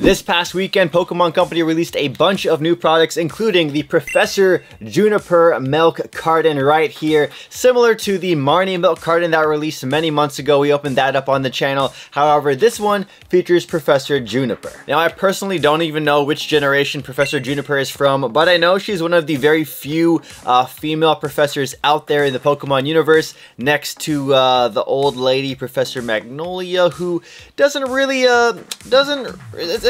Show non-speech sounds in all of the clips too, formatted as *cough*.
This past weekend, Pokemon Company released a bunch of new products, including the Professor Juniper Milk Carton right here. Similar to the Marnie Milk Carton that released many months ago, we opened that up on the channel. However, this one features Professor Juniper. Now, I personally don't even know which generation Professor Juniper is from, but I know she's one of the very few uh, female professors out there in the Pokemon universe, next to uh, the old lady, Professor Magnolia, who doesn't really, uh, doesn't,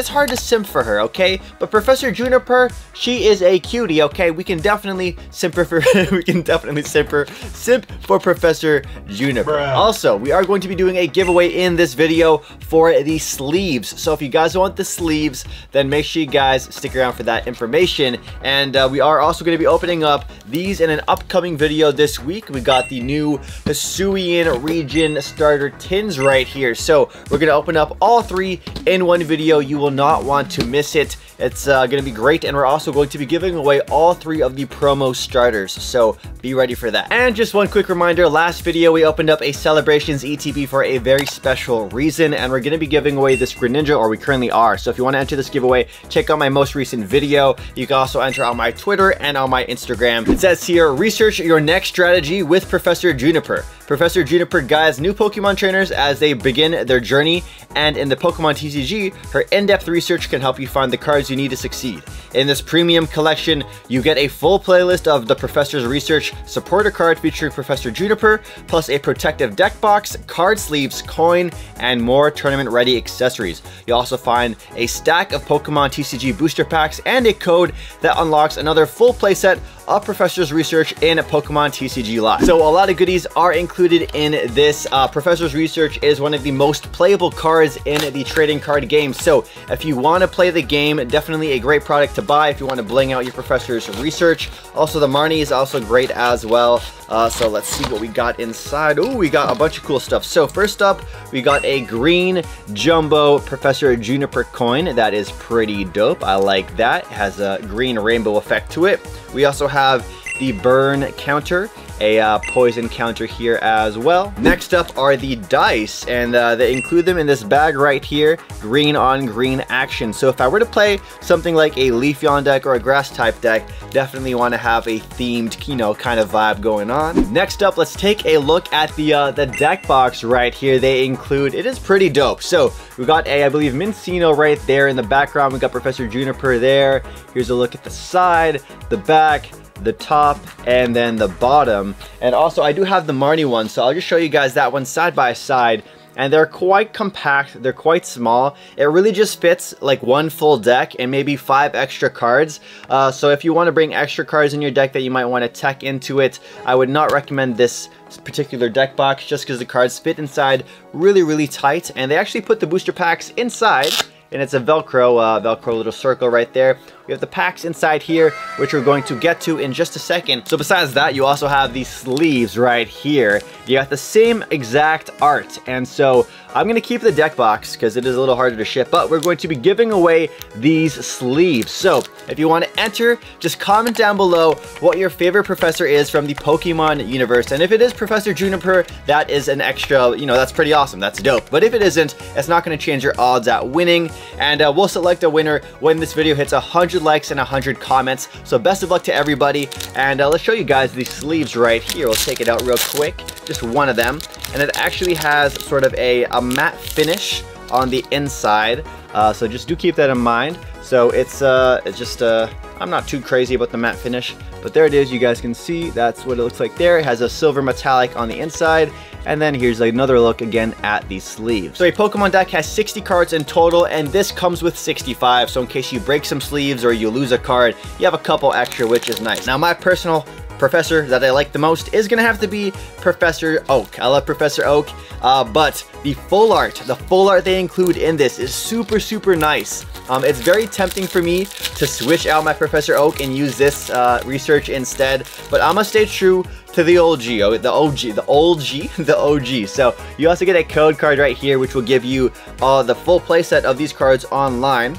it's hard to simp for her, okay? But Professor Juniper, she is a cutie, okay? We can definitely simp for, *laughs* we can definitely simp for, simp for Professor Juniper. Bruh. Also, we are going to be doing a giveaway in this video for the sleeves. So if you guys want the sleeves, then make sure you guys stick around for that information. And uh, we are also going to be opening up these in an upcoming video this week. We got the new Hisuian region starter tins right here. So we're going to open up all three in one video. You will not want to miss it. It's uh, going to be great, and we're also going to be giving away all three of the promo starters, so be ready for that. And just one quick reminder, last video we opened up a Celebrations ETB for a very special reason, and we're going to be giving away this Greninja, or we currently are. So if you want to enter this giveaway, check out my most recent video. You can also enter on my Twitter and on my Instagram. It says here, research your next strategy with Professor Juniper. Professor Juniper guides new Pokemon trainers as they begin their journey, and in the Pokemon TCG, her in-depth research can help you find the cards you need to succeed. In this premium collection, you get a full playlist of the Professor's Research supporter card featuring Professor Juniper, plus a protective deck box, card sleeves, coin, and more tournament-ready accessories. You'll also find a stack of Pokemon TCG booster packs and a code that unlocks another full playset of Professor's Research in Pokemon TCG Live. So a lot of goodies are included in this. Uh, Professor's Research is one of the most playable cards in the trading card game. So if you want to play the game, definitely a great product to buy if you want to bling out your Professor's Research. Also, the Marnie is also great as well. Uh, so let's see what we got inside. Oh, we got a bunch of cool stuff. So first up, we got a green jumbo Professor Juniper coin. That is pretty dope. I like that. It has a green rainbow effect to it. We also have the burn counter a uh, poison counter here as well. Next up are the dice, and uh, they include them in this bag right here, green on green action. So if I were to play something like a Leafeon deck or a grass type deck, definitely want to have a themed, you know, kind of vibe going on. Next up, let's take a look at the, uh, the deck box right here. They include, it is pretty dope. So we got a, I believe, Minccino right there in the background. We got Professor Juniper there. Here's a look at the side, the back, the top, and then the bottom. And also, I do have the Marnie one, so I'll just show you guys that one side by side. And they're quite compact, they're quite small. It really just fits like one full deck and maybe five extra cards. Uh, so if you want to bring extra cards in your deck that you might want to tech into it, I would not recommend this particular deck box just because the cards fit inside really, really tight. And they actually put the booster packs inside and it's a Velcro, uh, Velcro little circle right there. We have the packs inside here, which we're going to get to in just a second. So besides that, you also have these sleeves right here. You got the same exact art. And so I'm gonna keep the deck box because it is a little harder to ship, but we're going to be giving away these sleeves. So if you want to enter, just comment down below what your favorite professor is from the Pokemon universe. And if it is Professor Juniper, that is an extra, you know, that's pretty awesome. That's dope. But if it isn't, it's not gonna change your odds at winning. And uh, we'll select a winner when this video hits 100 likes and 100 comments. So best of luck to everybody. And uh, let's show you guys these sleeves right here. We'll take it out real quick. Just one of them. And it actually has sort of a, a matte finish on the inside. Uh, so just do keep that in mind. So it's, uh, it's just, uh, I'm not too crazy about the matte finish, but there it is. You guys can see that's what it looks like there. It has a silver metallic on the inside and then here's another look again at the sleeves. So a Pokemon deck has 60 cards in total, and this comes with 65. So in case you break some sleeves or you lose a card, you have a couple extra, which is nice. Now my personal professor that I like the most is gonna have to be Professor Oak. I love Professor Oak, uh, but the full art, the full art they include in this is super, super nice. Um, it's very tempting for me to switch out my Professor Oak and use this uh, research instead, but I'm gonna stay true to the old G, oh, the OG, the old G, *laughs* the OG. So you also get a code card right here, which will give you uh, the full playset of these cards online.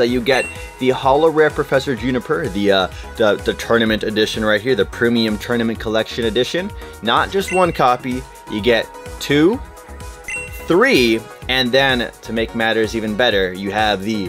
So you get the Holo Rare Professor Juniper, the, uh, the, the tournament edition right here, the premium tournament collection edition. Not just one copy, you get two, three, And then, to make matters even better, you have the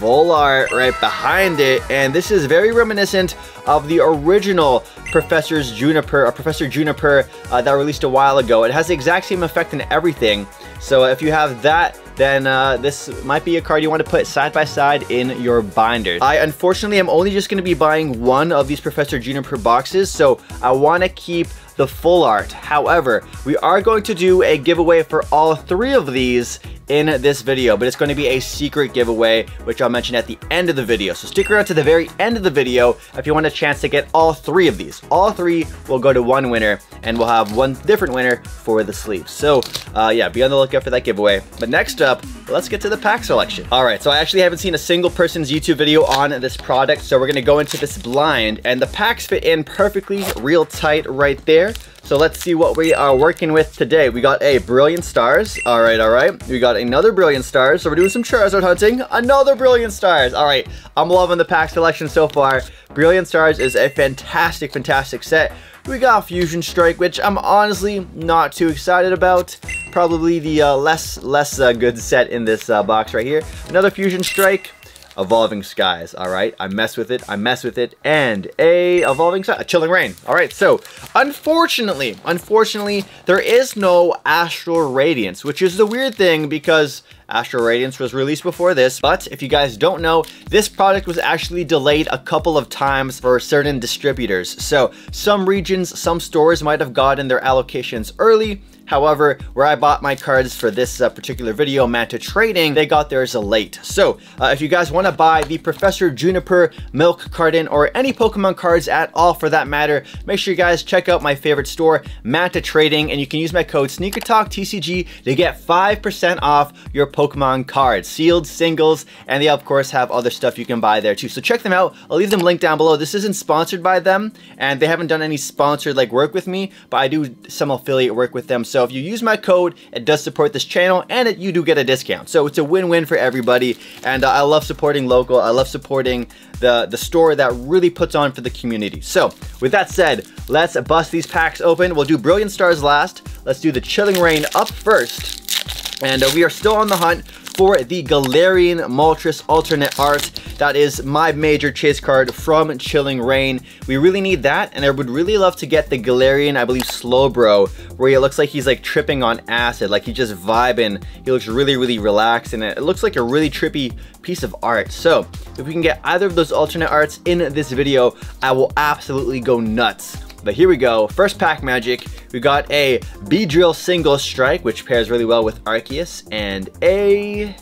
full art right behind it. And this is very reminiscent of the original Professor's Juniper, or Professor Juniper uh, that released a while ago. It has the exact same effect in everything. So if you have that then uh, this might be a card you want to put side by side in your binders. I unfortunately am only just going to be buying one of these Professor Juniper boxes, so I want to keep the full art. However, we are going to do a giveaway for all three of these in this video, but it's going to be a secret giveaway, which I'll mention at the end of the video. So stick around to the very end of the video if you want a chance to get all three of these. All three will go to one winner, and we'll have one different winner for the sleeves. So uh, yeah, be on the lookout for that giveaway. But next up, let's get to the pack selection. All right, so I actually haven't seen a single person's YouTube video on this product, so we're gonna go into this blind, and the packs fit in perfectly, real tight right there. So let's see what we are working with today. We got a Brilliant Stars. All right, all right. We got another Brilliant Stars. So we're doing some Charizard hunting. Another Brilliant Stars. All right, I'm loving the pack selection so far. Brilliant Stars is a fantastic, fantastic set. We got Fusion Strike, which I'm honestly not too excited about. Probably the uh, less less uh, good set in this uh, box right here. Another Fusion Strike. Evolving Skies, all right? I mess with it, I mess with it, and a Evolving Sky, a Chilling Reign. All right, so unfortunately, unfortunately, there is no Astral Radiance, which is the weird thing because Astral Radiance was released before this, but if you guys don't know, this product was actually delayed a couple of times for certain distributors. So some regions, some stores might have gotten their allocations early, However, where I bought my cards for this uh, particular video, Manta Trading, they got theirs late. So uh, if you guys want to buy the Professor Juniper Milk Carton or any Pokemon cards at all for that matter, make sure you guys check out my favorite store, Manta Trading, and you can use my code SneakerTalkTCG to get 5% off your Pokemon cards, sealed, singles, and they of course have other stuff you can buy there too. So check them out. I'll leave them linked down below. This isn't sponsored by them, and they haven't done any sponsored like work with me, but I do some affiliate work with them. So so if you use my code, it does support this channel and it, you do get a discount. So it's a win-win for everybody. And uh, I love supporting local. I love supporting the, the store that really puts on for the community. So with that said, let's bust these packs open. We'll do Brilliant Stars last. Let's do the Chilling Reign up first. And uh, we are still on the hunt for the Galarian Moltres alternate art. That is my major chase card from Chilling Reign. We really need that, and I would really love to get the Galarian, I believe, Slowbro, where he looks like he's like tripping on acid, like he's just vibing. He looks really, really relaxed, and it looks like a really trippy piece of art. So, if we can get either of those alternate arts in this video, I will absolutely go nuts. But here we go, first pack magic. We got a Beedrill single strike, which pairs really well with Arceus, and a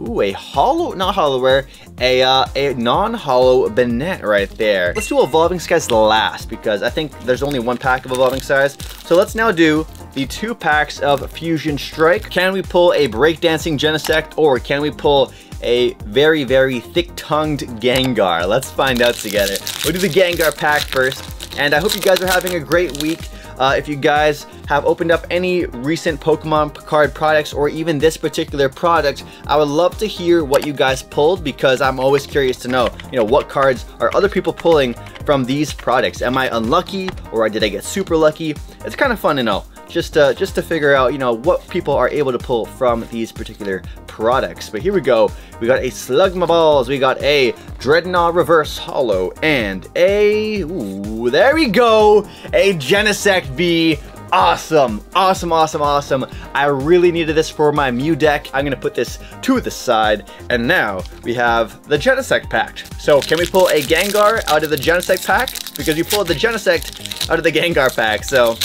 Ooh, a holo, not holo rare, a, uh, a non-holo Banette right there. Let's do Evolving Skies last because I think there's only one pack of Evolving Skies. So let's now do the two packs of Fusion Strike. Can we pull a Breakdancing Genesect or can we pull a very, very thick-tongued Gengar? Let's find out together. We'll do the Gengar pack first. And I hope you guys are having a great week. Uh, if you guys have opened up any recent Pokemon card products or even this particular product, I would love to hear what you guys pulled because I'm always curious to know, you know, what cards are other people pulling from these products? Am I unlucky or did I get super lucky? It's kind of fun to know just to, just to figure out, you know, what people are able to pull from these particular products. But here we go. We got a Slugmaballs, we got a Drednaw Reverse Holo, and a, ooh, there we go, a Genesect V awesome, awesome, awesome, awesome. I really needed this for my Mew deck. I'm gonna put this to the side, and now we have the Genesect pack. So can we pull a Gengar out of the Genesect pack? Because we pulled the Genesect out of the Gengar pack, so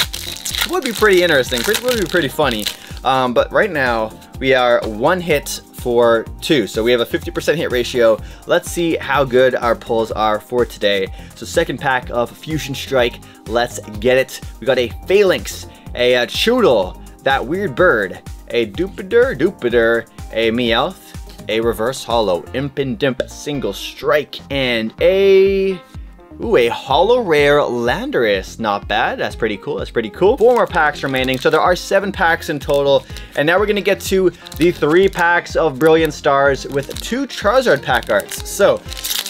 would be pretty interesting, would be pretty funny. Um, but right now, we are one hit for two. So we have a 50% hit ratio. Let's see how good our pulls are for today. So second pack of Fusion Strike. Let's get it. We got a Falinks, a, a uh, Choodle, that weird bird, a Doopadur, Doopadur, a Meowth, a Reverse Holo, Impidimp, Single Strike, and a Ooh, a Holo Rare Landorus. Not bad. That's pretty cool. That's pretty cool. Four more packs remaining. So there are seven packs in total. And now we're going to get to the three packs of Brilliant Stars with two Charizard pack arts. So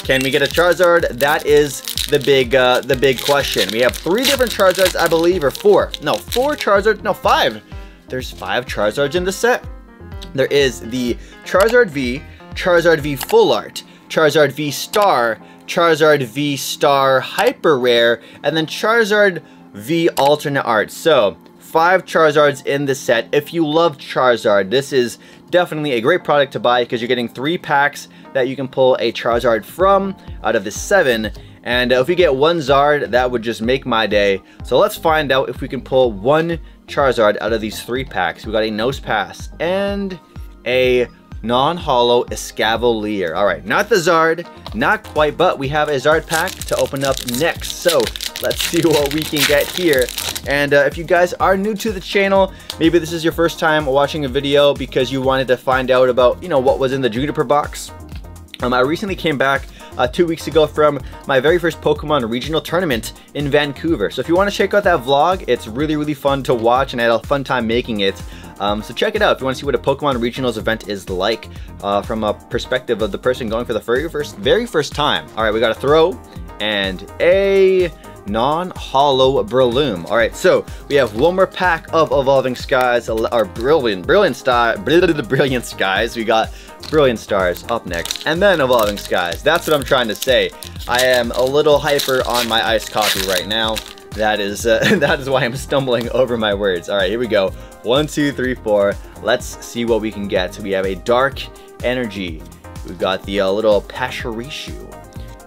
can we get a Charizard? That is the big uh, the big question. We have three different Charizards, I believe, or four. No, four Charizards. No, five. There's five Charizards in the set. there is the Charizard V, Charizard V Full Art, Charizard V Star, Charizard V Star Hyper Rare, and then Charizard V Alternate Art. So, five Charizards in the set. If you love Charizard, this is definitely a great product to buy because you're getting three packs that you can pull a Charizard from out of the seven. And if we get one Zard, that would just make my day. So let's find out if we can pull one Charizard out of these three packs. We got a Nosepass and a non-holo Escavalier. All right, not the Zard, not quite, but we have a Zard pack to open up next. So let's see *laughs* what we can get here. And uh, if you guys are new to the channel, maybe this is your first time watching a video because you wanted to find out about, you know, what was in the Juniper box. Um, I recently came back uh, two weeks ago from my very first Pokemon regional tournament in Vancouver. So if you want to check out that vlog, it's really, really fun to watch and I had a fun time making it. Um, so check it out if you want to see what a Pokemon Regionals event is like uh, from a perspective of the person going for the very first, very first time. All right, we got a throw and a non-holo Breloom. All right, so we have one more pack of Evolving Skies, our Brilliant, Brilliant Star, *laughs* Brilliant Skies. We got Brilliant Stars up next, and then Evolving Skies. That's what I'm trying to say. I am a little hyper on my iced coffee right now. That is uh, *laughs* that is why I'm stumbling over my words. All right, here we go. One, two, three, four. Let's see what we can get. So we have a Dark Energy. We've got the uh, little Pachirisu.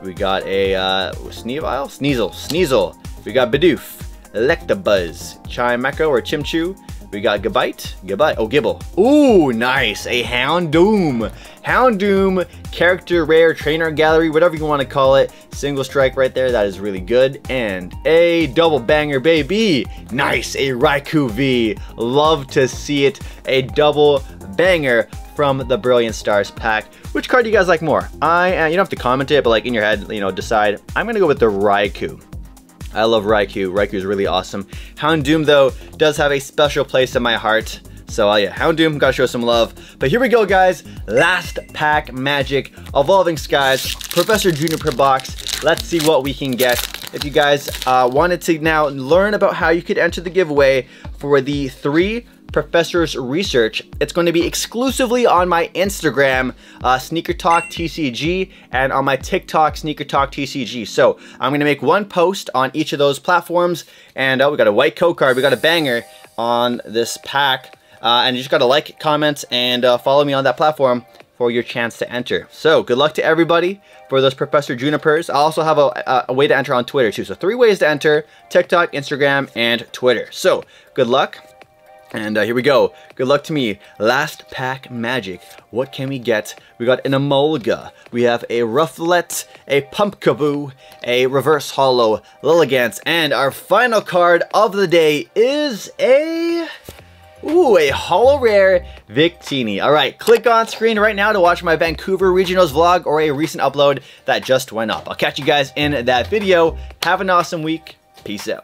We got a uh, Sneevile? Sneasel. Sneasel. We got Bidoof. Electabuzz. Chimecho or Chimchu. We got Gabite. Gabite. Oh, Gible. Ooh, nice. A Houndoom. Houndoom character rare trainer gallery, whatever you want to call it. Single strike right there. That is really good. And a double banger, baby. Nice. A Raikou V. Love to see it. A double banger from the Brilliant Stars pack. Which card do you guys like more? I, uh, you don't have to comment it, but like in your head, you know, decide. I'm gonna go with the Raikou. I love Raikou. Raikou is really awesome. Houndoom, though, does have a special place in my heart. So uh, yeah, Houndoom, gotta show some love. But here we go, guys. Last pack magic, Evolving Skies, Professor Juniper box. Let's see what we can get. If you guys uh, wanted to now learn about how you could enter the giveaway for the three Professor's Research. It's going to be exclusively on my Instagram, uh, Sneaker Talk TCG, and on my TikTok, Sneaker Talk TCG. So I'm going to make one post on each of those platforms, and oh, we got a white code card. We got a banger on this pack, uh, and you just got to like, comment, and uh, follow me on that platform for your chance to enter. So good luck to everybody for those Professor Junipers. I also have a, a, way to enter on Twitter too. So three ways to enter, TikTok, Instagram, and Twitter. So good luck. And uh, here we go. Good luck to me. Last pack magic. What can we get? We got an Emolga. We have a Rufflet, a Pumpkaboo, a Reverse Holo Lilligant, and our final card of the day is a... Ooh, a Holo Rare Victini. All right, click on screen right now to watch my Vancouver Regionals vlog or a recent upload that just went up. I'll catch you guys in that video. Have an awesome week. Peace out.